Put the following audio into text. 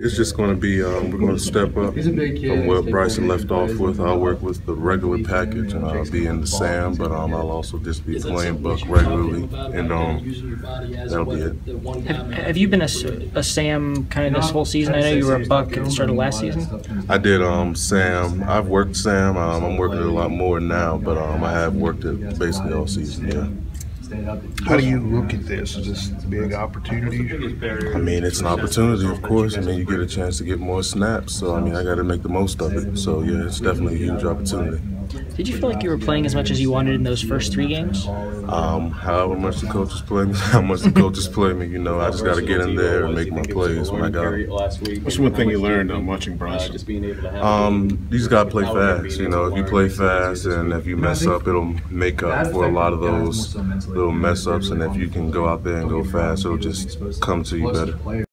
It's just going to be, um, we're going to step up from what Bryson left off with. I'll work with the regular package and I'll be in the SAM, but um, I'll also just be playing Buck regularly, and um, that'll be it. Have, have you been a Sam kind of this whole season? I know you were a Buck at the start of last season. I did um, SAM. I've worked SAM. Um, I'm working it a lot more now, but um, I have worked it basically all season, yeah. How do you look at this? Is this a big opportunity? I mean, it's an opportunity, of course. I mean, you get a chance to get more snaps, so I mean, I got to make the most of it. So yeah, it's definitely a huge opportunity. Did you feel like you were playing as much as you wanted in those first three games? Um, however much the coaches play me, how much the coaches play me, you know, I just got to get in there and make my plays when I got 'em. What's one thing you learned on watching Bryson? Um, you just gotta play fast. You know, if you play fast and if you mess up, it'll make up for a lot of those little mess ups. And if you can go out there and go fast, it'll just come to you better.